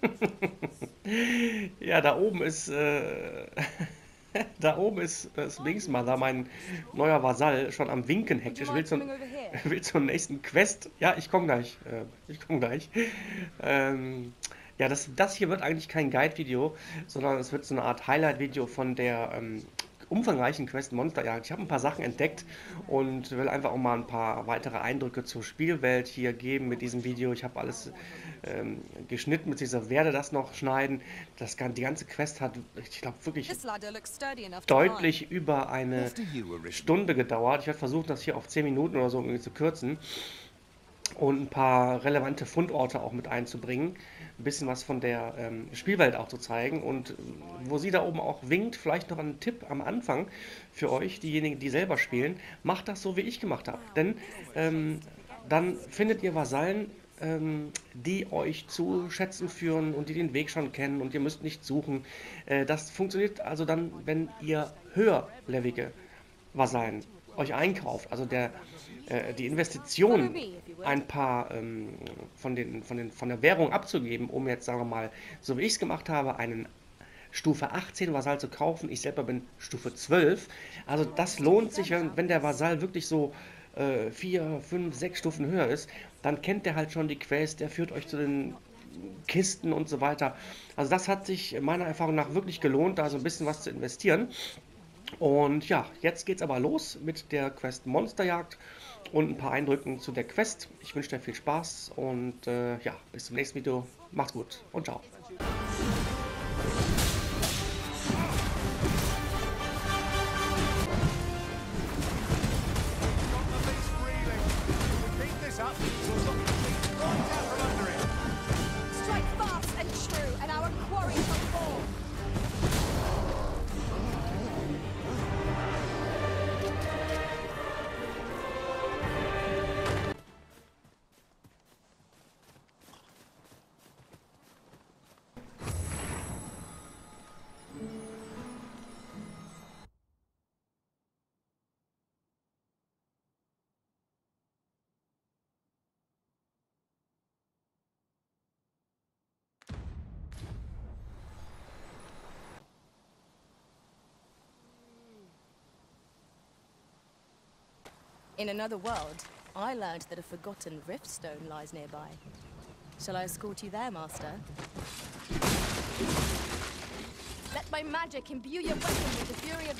ja, da oben ist, äh, da oben ist, ist Wings Mother, mein neuer Vasall, schon am Winken hektisch. Will zum, will zum nächsten Quest. Ja, ich komme gleich. Äh, ich komme gleich. Ähm, ja, das, das hier wird eigentlich kein Guide-Video, sondern es wird so eine Art Highlight-Video von der ähm, umfangreichen Quest Monsterjagd. Ich habe ein paar Sachen entdeckt und will einfach auch mal ein paar weitere Eindrücke zur Spielwelt hier geben mit diesem Video. Ich habe alles ähm, geschnitten, beziehungsweise werde das noch schneiden. Das, die ganze Quest hat, ich glaube, wirklich deutlich über eine Stunde gedauert. Ich werde versuchen, das hier auf 10 Minuten oder so irgendwie zu kürzen und ein paar relevante Fundorte auch mit einzubringen, ein bisschen was von der ähm, Spielwelt auch zu zeigen und wo sie da oben auch winkt, vielleicht noch ein Tipp am Anfang für euch, diejenigen, die selber spielen, macht das so, wie ich gemacht habe, denn ähm, dann findet ihr Vasallen, ähm, die euch zu Schätzen führen und die den Weg schon kennen und ihr müsst nicht suchen. Äh, das funktioniert also dann, wenn ihr höherlevige Vasallen euch einkauft, also der äh, die Investition, ein paar ähm, von, den, von, den, von der Währung abzugeben, um jetzt, sagen wir mal, so wie ich es gemacht habe, einen Stufe 18 Vasall zu kaufen. Ich selber bin Stufe 12. Also das lohnt sich, wenn, wenn der Vasall wirklich so äh, 4, 5, 6 Stufen höher ist, dann kennt der halt schon die Quest, der führt euch zu den Kisten und so weiter. Also das hat sich meiner Erfahrung nach wirklich gelohnt, da so ein bisschen was zu investieren. Und ja, jetzt geht's aber los mit der Quest Monsterjagd und ein paar Eindrücken zu der Quest. Ich wünsche dir viel Spaß und äh, ja, bis zum nächsten Video. Macht's gut und ciao. In another world, I learned that a forgotten riftstone lies nearby. Shall I escort you there, Master? Let my magic imbue your weapon with the fury of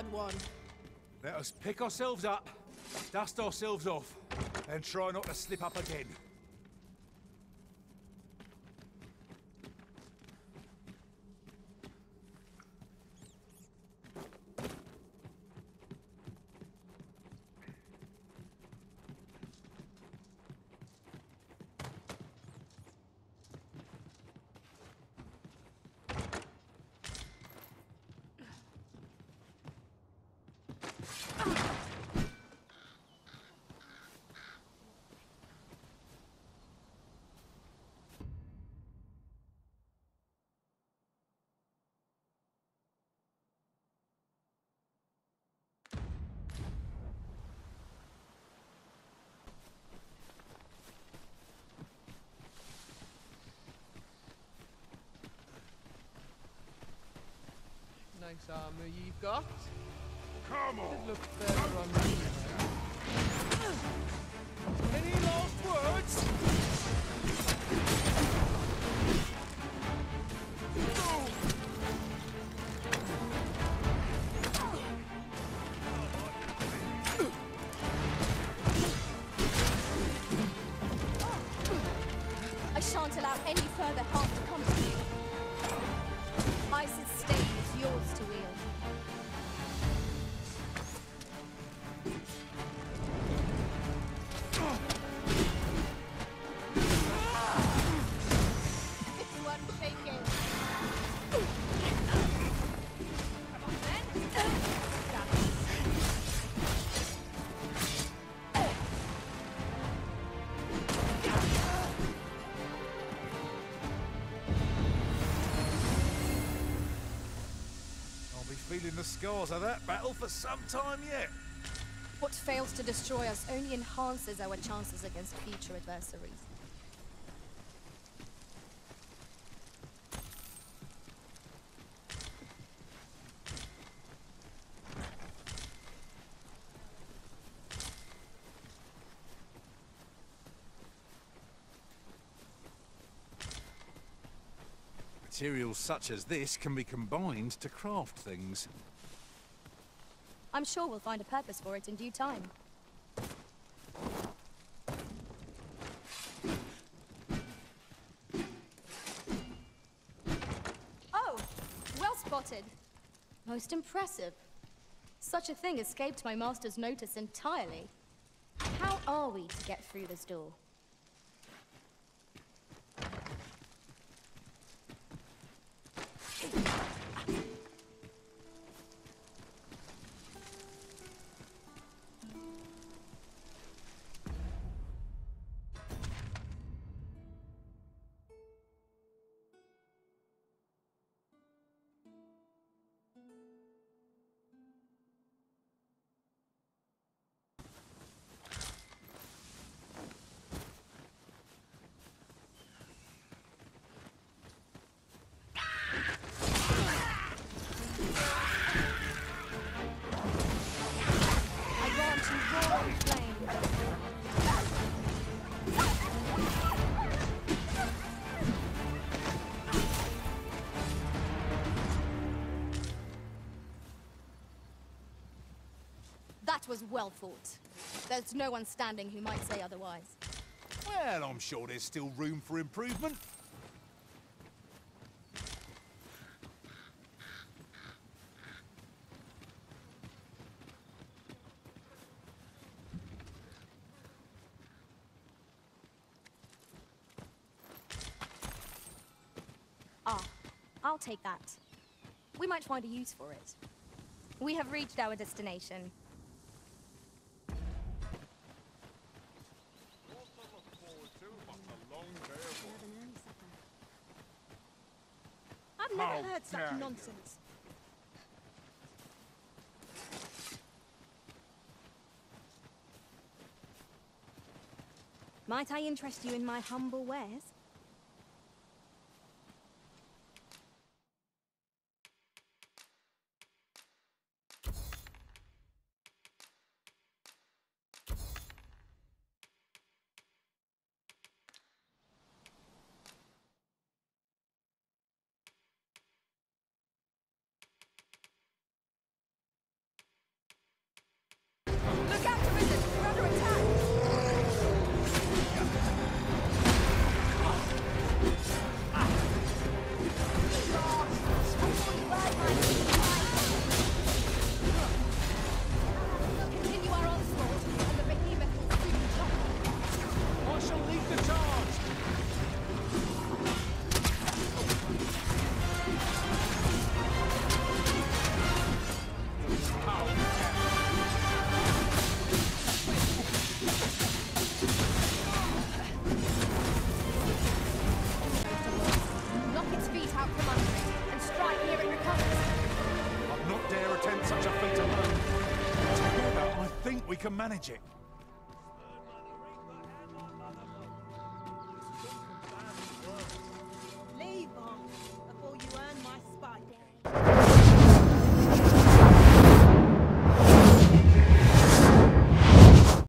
hard one. Let us pick ourselves up, dust ourselves off, and try not to slip up again. nice armor you've got. Come on. Could look better on me. Any last words? I shan't allow any further harm to come to you. Feeling the scars of that battle for some time yet. What fails to destroy us only enhances our chances against future adversaries. Materials such as this can be combined to craft things. I'm sure we'll find a purpose for it in due time. Oh, well spotted. Most impressive. Such a thing escaped my master's notice entirely. How are we to get through this door? That was well fought. There's no one standing who might say otherwise. Well, I'm sure there's still room for improvement. Ah, I'll take that. We might find a use for it. We have reached our destination. I've never How heard such nonsense. Might I interest you in my humble wares? Can manage it.